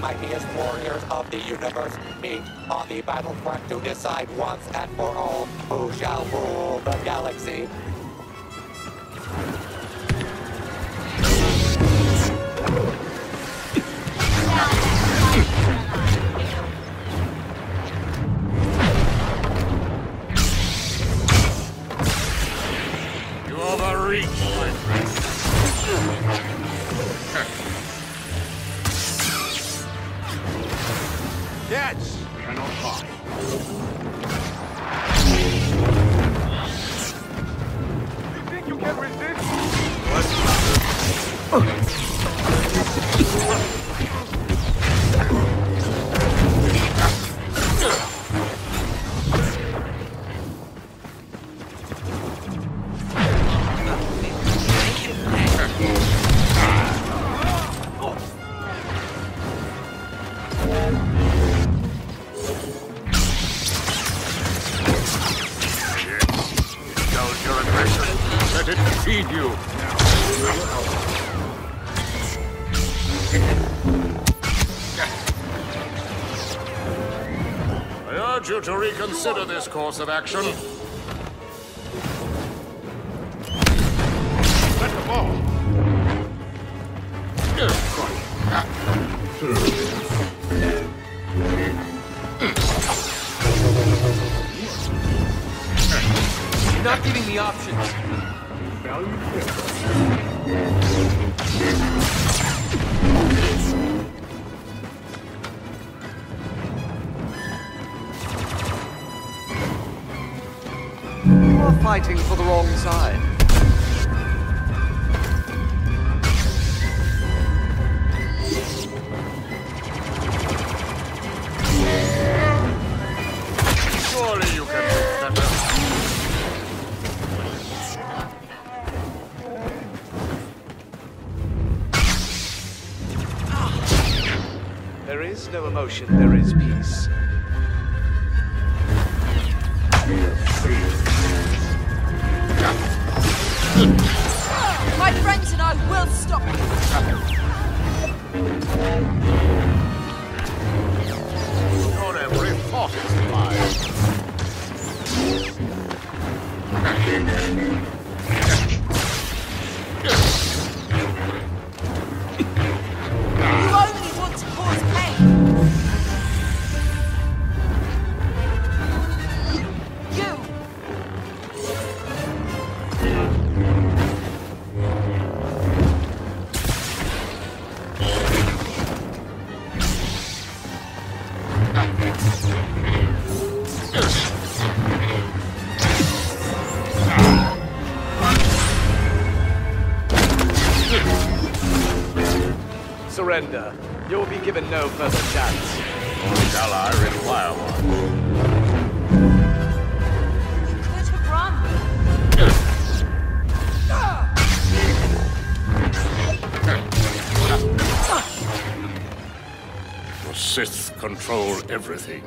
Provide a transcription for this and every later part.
mightiest warriors of the universe meet on the battlefront to decide once and for all who shall rule the galaxy. Urge you to reconsider this course of action. Let them all. You're not giving me options. You fighting for the wrong side. Surely you can do better. There is no emotion, there is peace. My friends and I will stop you. Your every thought is mine. Surrender. You will be given no further chance. Or shall I require one? You could. The Sith control everything.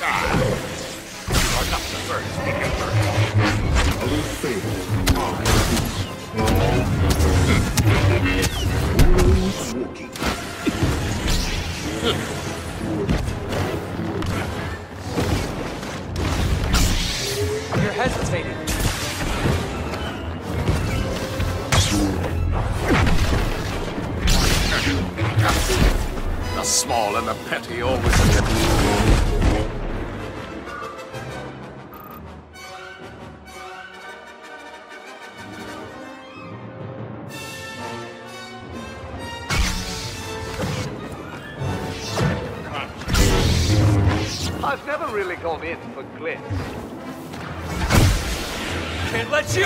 Ah! You are not the first. I will fail. I walking. You're hesitating. The small and the petty always I've never really gone in for glitz. Can't let you!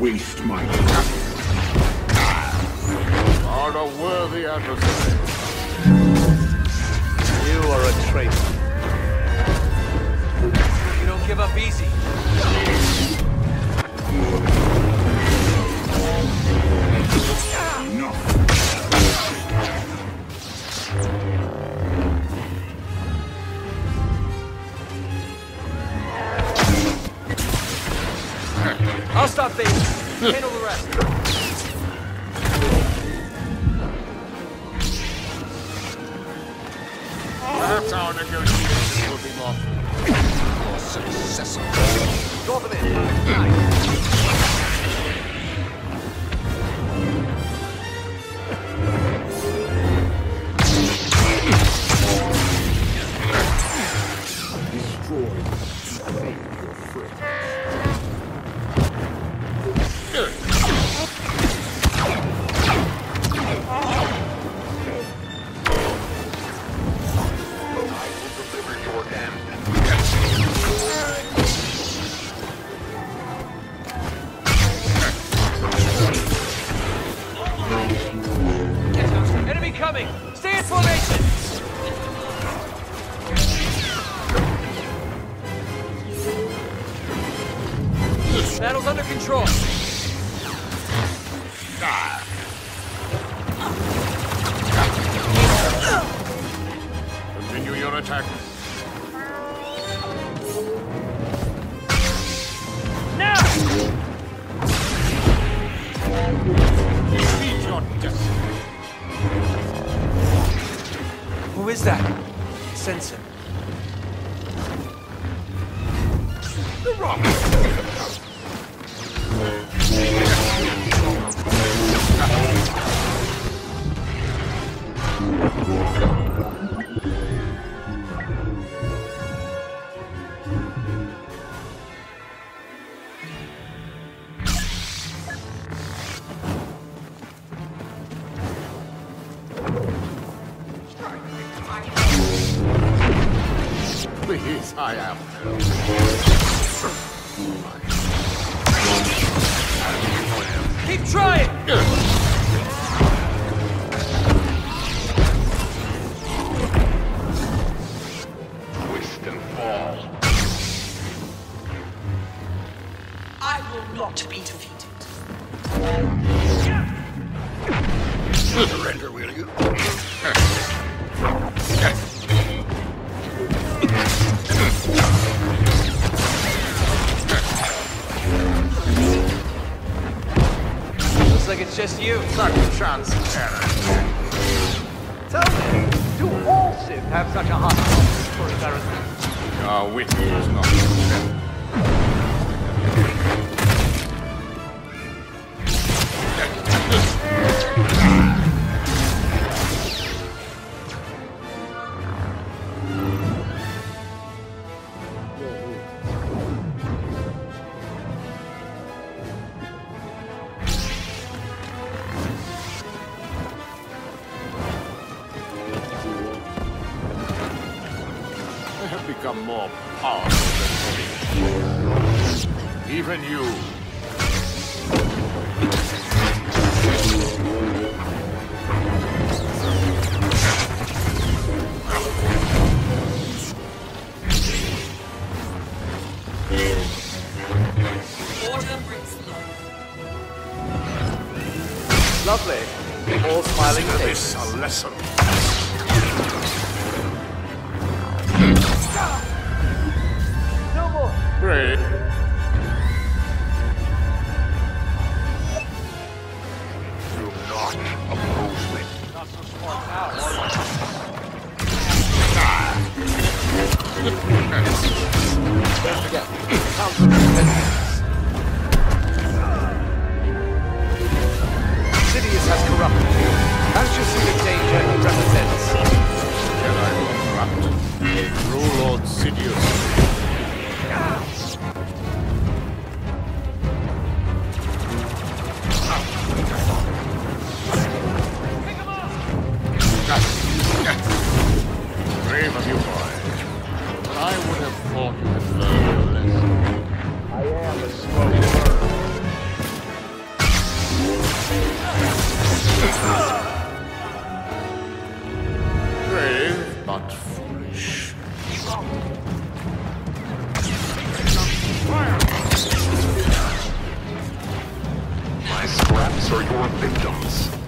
Waste my are a worthy adversary. You are a traitor. You don't give up easy. I'll stop things. Handle the rest. Perhaps our negotiations will be more, successful. Drop him in. Battle's under control. Continue your attack. Now! Meet your destiny. Who is that? Sense him. Please, Oh, I am. Have such a hot for embarrassment? Our wit is not more powerful than me. Even you. More. Are your victims.